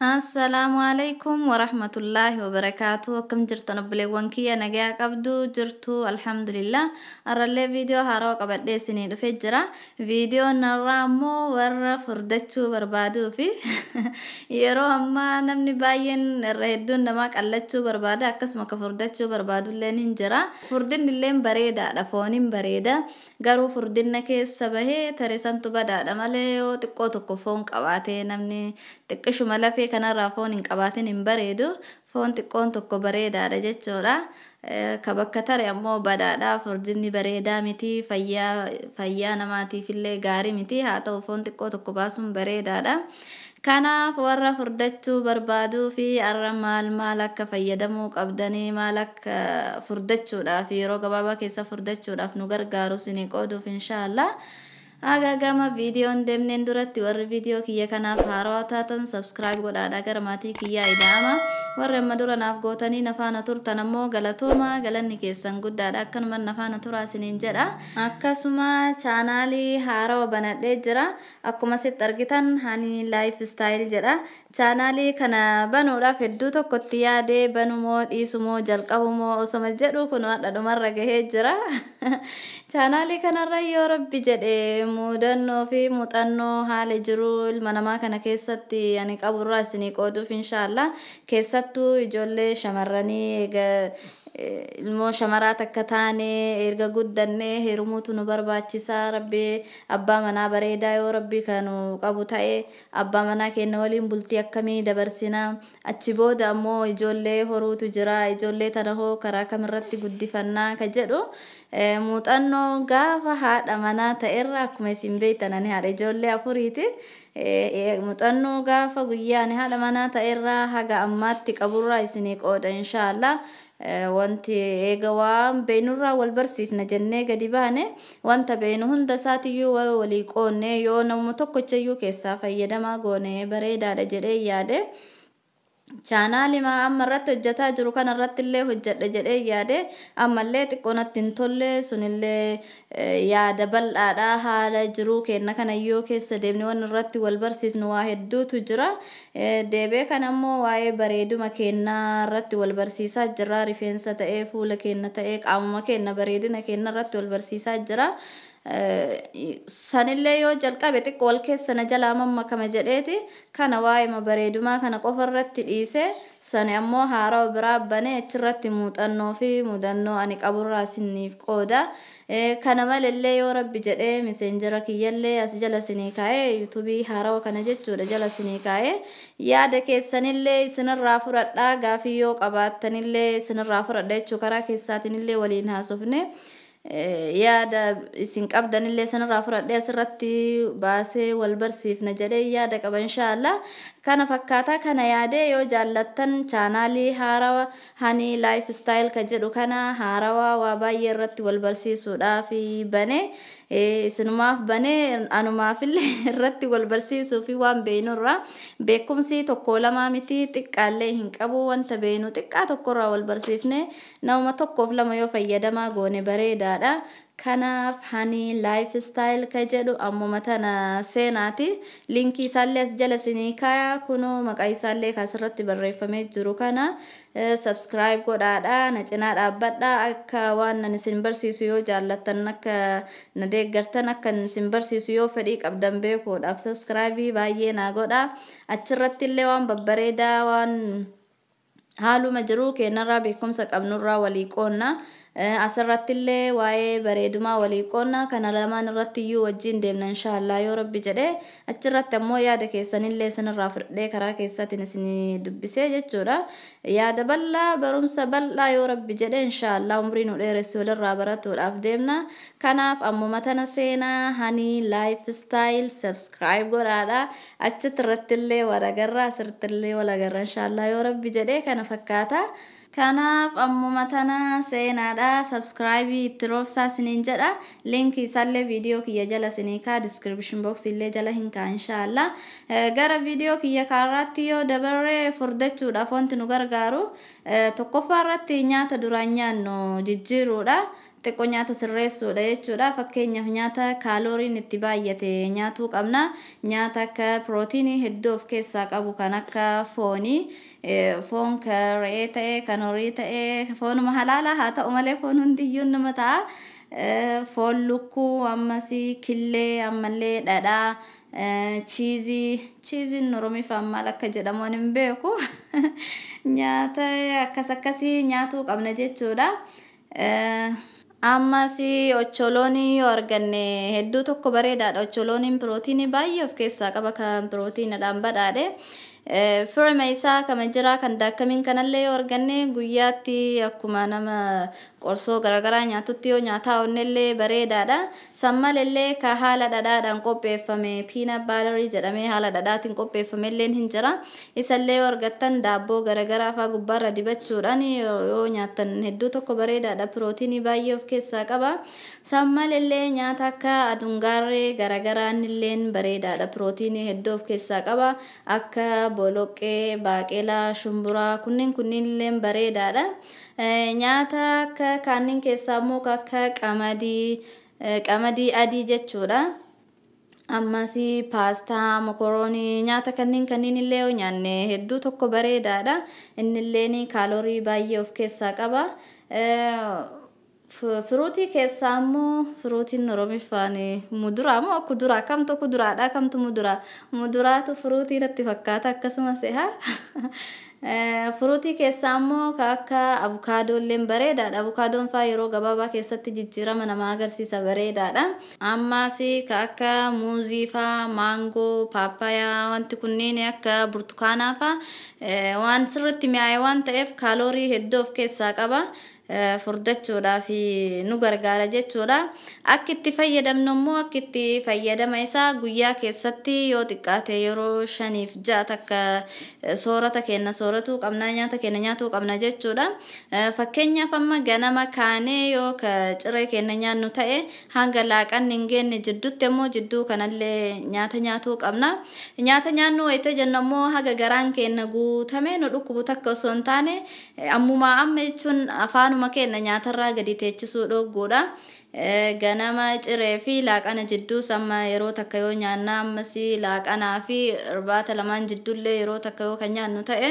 Assalaamu alaikum warahmatullaahi wabarakaatu akkam jirtan obboleewwan kiyya nagaa qabdu jirtu alhamdulillah. Arrallee viidiyoo haarawaa qabadhee isinii dhufee jira viidiyoon irraa ammoo warra furdachuu barbaaduu fi. Yeroo ammaa namni baay'een irra hedduun namaa qallachuu barbaada akkasuma akka furdachuu barbaadullee ni jira furdinni illee bareedaadha fooniin bareeda garuu furdinna keessa bahee tareessantu badaadha malee yoo xiqqoo tokko foon qabaatee namni. Xiqqishuma lafee kanarraa foon hin qabaatin hin bareedu foon xiqqoon tokko bareedaadha jechuudha. Ka bakka tare ammoo badaadha furdinni bareedaa miti fayyaa namaatiif illee gaarii miti haa ta'u foon xiqqoo tokko baasuun bareedaadha. Kanaaf warra furdachuu barbaaduu fi arra maal maal akka fayyadamuu qabdanii maal akka furdachuudhaaf yeroo gabaabaa keessa furdachuudhaaf nu gargaaru isinii qooduuf inshaallah. Aga gama viidiyoon deemneen duratti warri viidiyoo kiyya kanaaf haarawaa taatan sabskiraayib godhaadha gara maatii kiyyaa ida'ama. Warri amma dura naaf gootanii nafaana turtan ammoo galatooma galanni keessan guddaadha akkanuma nafaana turaa isiniin jedha. Akkasuma chaanaalii haarawa banadhee jira. Akkuma sitti argitan hani laayif istaayil jedha. Chaanaalii kana banuudhaaf hedduu tokkotti yaadee banumoo dhiisumoo jalqabumoo osoma jedhu kun hadha dhumarra gahee jira. Chaanaalii kanarra yoo rabbi jedhee mudannoo fi muuxannoo haala jiru ilma namaa kana keessatti ani qaburraa isinii qooduuf inshaallah keessattuu ijoollee shamarranii egaa ilmoo shamaraa takka taane erga guddannee heerumuutu nu barbaachisa rabbi abbaa manaa bareedaa yoo rabbi kanu qabu ta'e abbaa manaa keenya waliin bultii akkamii dabarsina. Achi booda ammoo ijoollee horuutu jira ijoollee tana hoo karaa kamirratti guddifannaa ka jedhu. Muuxannoo gaafa haadha manaa ta'erra akkuma isin beektan ani haadha. Ijoollee afuriiti. Muuxannoo gaafa guyyaan haadha manaa ta'erra haga ammaatti qaburraa isinii qooda inshaallah wanti eega waan beenurraa wal barsiifna jennee gadi baane wanta beenu hunda isaatiyyuu walii qoonne yoo nama tokkochayyuu keessaa fayyadamaa goone bareedaadha jedhee yaade. Chaanaalii amma irratti hojjetaa jiru? Kana irratti illee hojjedha jedhee yaade ammallee xiqqoo natti hin tolle. Sunillee yaada bal'aadha. Haala jiruu kenna kana yoo keessa deemne waan irratti wal barsiifnu waa hedduutu jira. Deebee kan ammoo waa'ee bareeduma kennaa irratti wal barsiisaa jira. Rifeensa ta'ee fuula kenna ta'ee qaamuma kenna bareedina kenna irratti wal barsiisaa jira. Sanillee yoo jalqabe xiqqoo wal keessa na jalaa mammakama jedheeti. Kana waa'ee bareedumaa kana qofa irratti dhiise sani ammoo haarawa biraa banee achirratti muuxannoo fi mudannoo ani qaburraa isiniif qooda. Kana malallee yoo rabbi jedhee miseenjera kiyyallee as jala isinii kaa'ee yuutuubii haarawa kana jechuudha jala isinii kaa'ee. Yaada keessanillee isinirraa fudhadhaa gaafii yoo qabaattanillee isinirraa fudhadha jechuu karaa keessaatinillee waliin haasofne. Yaada isin qabdanillee sanarraa fudhadhee asirratti baasee wal barsiifna jedhee yaada qaba inshaallah kana fakkaataa kana yaadee yoo jaallattan chaanaalii haarawa hani laayif istaayil ka jedhu kana haarawaa waa baay'ee irratti wal barsiisuudhaaf bane isinumaaf banee anumaafillee irratti wal barsiisuu fi waan beenurraa beekumsi tokko lamaa miti xiqqaallee hin qabu wanta beenu xiqqaa tokkorraa wal barsiifne nama tokkoof lama yoo fayyadamaa goone bareedaadha. As jala isinii kaayaa kunoo maqaa isaallee asirratti barreeffamee jiru kana sabskiraayib godhaadha na cinaa dhaabbadha akka waan nan isin barsiisu yoo jaallattan akka na deeggartan akka isin barsiisu yoo fedhii qabdan beekuudhaaf sabskiraayibii baay'ee naa godha achirratti illee waan babbareedaa waan haaluma jiruu keenyarraa beekumsa qabnurraa walii qoonna. Asirratti illee waa'ee bareedumaa walii qoonna kana lamaan irratti iyyuu wajjin deemna inshaallah yoo rabbi jedhe achirratti ammoo yaada keessanillee isinirraa fudhadhee karaa keessaatiin isin dubbisee jechuudha. Yaada bal'aa barumsa bal'aa yoo rabbi jedhe inshaallah umrii nu dheeressi walirraa baratuudhaaf deemna. Kanaaf ammuma tana seenaa hani laayif istaayil sabskiraayib godhaadha. Achitti irratti illee walagarra asirratti illee walagarra inshaallah yoo rabbi jedhe kana fakkaata. Kanaaf ammuma tana seenaadha. Sabskiraayibii itti roobsaa isiniin jedha. Linkii isaallee viidiyoo kiyya jala isinii kaa diskiripshin booksii illee jala hin kaa inshaallah. Gara viidiyoo kiyya kaarraatti yoo dabarree furdachuudhaaf wanti nu gargaaru tokkoffaa irratti nyaata duraan nyaannu jijjiiruudha xiqqoo nyaata sirreessuudha jechuudha fakkeenyaaf nyaata kaalooriin itti baay'ate nyaatuu qabna nyaata akka pirootiinii hedduu of keessaa qabu kan akka foonii foon kan re'ee ta'e kan horii ta'e foonuma halaalaa haa ta'u malee foon hundiyyuu nama ta'a. foon lukkuu ammasii killee ammallee dhadhaa chiizii chiiziin oromiifaan maal akka jedhamu hin beeku nyaata akkas akkasii nyaatuu qabna jechuudha. Ammas ocholoonii yoo arganne hedduu tokko bareedaadha. Ocholooniin pirootiinii baay'ee of keessaa qaba kan pirootiinadhaan badhaadhe. Firma isaa kama jira kan daakkamiin kanallee yoo arganne guyyaatti akkuma nama qorsoo garaagaraa nyaatutti yoo nyaataa onnellee bareedaadha. Sammalellee ka haala dhadhaadhaan qopheeffame piina baadarii jedhamee haala dhadhaatiin qopheeffamellee hin jira. Isallee yoo argattan daabboo garaagaraa fa'aa gubbaarra dibachuudhaan yoo nyaattan hedduu tokko bareedaadha. Pirootiinii baay'ee of keessaa qaba. Sammalellee nyaata akka adungaarree garagaraan illee bareedaadha. Pirootiinii hedduu of keessaa qaba. Akka kunniin kunniin illee bareedaadha. Nyaata akka kanneen keessaa immoo akka qamadii, qamadii adii jechuudha. Ammas paastaa, mokoroonii nyaata kanneen kanneen illee yoo nyaanne hedduu tokko bareedaadha. Innillee kaaloorii baay'ee of keessaa qaba. Firuutii keessaa immoo firuutiin oromiffaan muduraa moo kuduraa kamtu kuduraadha kamtu muduraa muduraatu firuutii natti fakkaata akkasumas haa Firuutii keessaa immoo akka abukaadoo illee bareedaadha. Abukaadoon fa'aa yeroo gabaabaa keessatti jijjiirama namaa agarsiisa bareedaadha. Ammas akka muuzii fa'aa, maangoo, paappayaa wanti kunneen akka burtukaanaa fa'aa waan sirriitti mi'aaye waan ta'eef kaaloorii hedduu of keessaa qaba. Furdachuudhaaf nu gargaara jechuudha. Akka itti fayyadamnu immoo akka itti fayyadama isaa guyyaa keessatti yoo xiqqaate yeroo shaniif ja'a takka soorata keenya sooratuu qabna nyaata keenya nyaatuu qabna jechuudha. Fakkeenyaaf amma ganama kaanee yoo ka ciree keenya nyaannu ta'e hanga laaqanni hin geenye jidduutti immoo jidduu kanallee nyaata nyaatuu qabna. Nyaata nyaannu wayita jennu immoo haga garaan keenya guutamee nu dhukkubu takka osoo hin taane ammumaa amma jechuun afaanuma keenya nyaatarraa gadi teechisuu dhogguudha. Ganama ciree fi laaqana jidduu amma yeroo takka yoo nyaanna ammas laaqanaa fi irbaata lamaan jidduullee yeroo takka yoo kan nyaannu ta'e.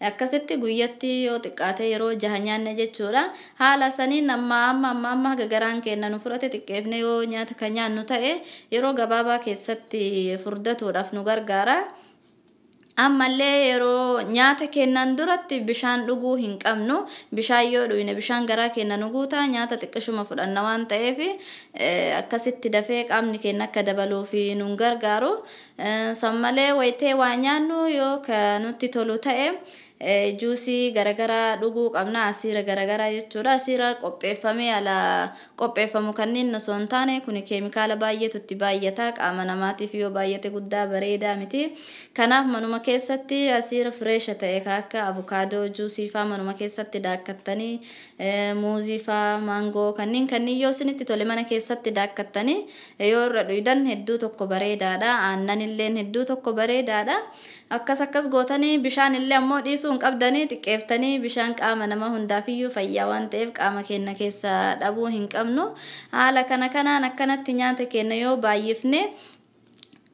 akkasitti guyyatti yoo xiqqaate yeroo jaha nyaanne jechuudha. Haala saniin amma amma amma amma haga garaan keenya nu fudhate xiqqeefne yoo nyaata kan nyaannu ta'e yeroo gabaabaa keessatti furdatuudhaaf nu gargaara. Ammallee yeroo nyaata kennan duratti bishaan dhuguu hin qabnu. Bishaan yoo dhuyne bishaan garaa keenya nu guuta nyaata xiqqishuma fudhanna waan ta'eef akkasitti dafee qaamni keenya akka dabaluuf nu gargaaru. Sammalee wayitee waa nyaannu yoo ka nutti tolu ta'e juusii garagaraa dhuguu qabna asiira garagaraa jechuudha. Asiira qopheeffamee ala qopheeffamu kanneen osoo hin taane kun keemikaala baay'eetu itti baay'ata. Qaama namaatiif yoo baay'ate guddaa bareedaa miti. Kanaaf manuma keessatti asiira fireesha ta'e akka abukaadoo juusii faa manuma keessatti daakkattanii muuzii faa maangoo kanneen kanneen yoo isinitti tole mana keessatti daakkattanii yoo irra dhuydan hedduu tokko bareedaadha. Aannan illee hedduu tokko bareedaadha. Akkas akkas gootanii bishaan illee ammoo dhiisuu hin qabdanii xiqqeeftanii bishaan qaama nama hundaafiyyuu fayyaa waan ta'eef qaama keenya keessa dhabuu hin qabnu. Haala kana kanaan akkanatti nyaata keenya yoo baay'ifne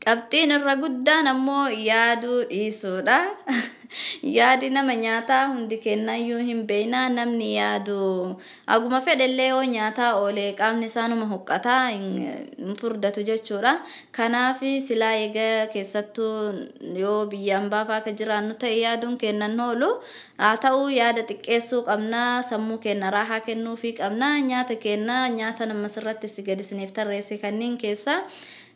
qabxiin irra guddaan ammoo yaaduu dhiisuudha. yaadi nama nyaataa hundi kennayyuu hin beeknaa namni yaadu aguma fedhellee yoo nyaataa oolee qaamni isaanuma huqqataa hin furdatu jechuudha. Kanaaf silaa egaa keessattuu yoo biyyaan baafaa akka jiraannu ta'e yaaduun kennan oolu haa ta'u yaada xiqqeessuu qabna sammuu keenya raahaa kennuufii qabna nyaata keenya nyaata nama sirratti si gadi isiniif tarreesse kanneen keessaa.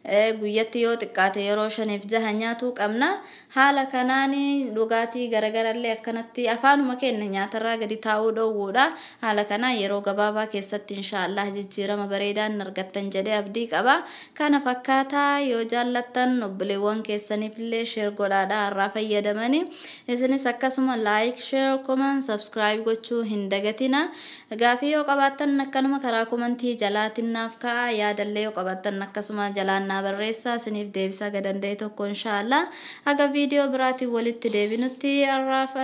Guyyatti yoo xiqqaate yeroo shaniif jaha nyaatuu qabna haala kanaan dhugaatii garagarallee akkanatti afaanuma keenya nyaatarraa gadi taa'uu dhoowwuudha haala kanaan yeroo gabaabaa keessatti inshaallah jijjiirama bareedaan argattan jedhee abdii qaba kana fakkaataa yoo jaallattan obboleewwan keessaniif illee sheer godhaadha har'aa fayyadamanii isinis akkasuma laayik sheer koman sabskiraayib gochuu hin dagatina gaafii yoo qabaattan akkanuma karaa komantii jalaatinnaaf ka'a yaadallee yoo qabaattan akkasuma jalaan نا برسا سنيف ديبسا قدان ديتوكو إن شاء الله أغا فيديو براتي والد ديبنو تي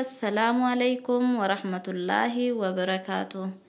السلام عليكم ورحمة الله وبركاته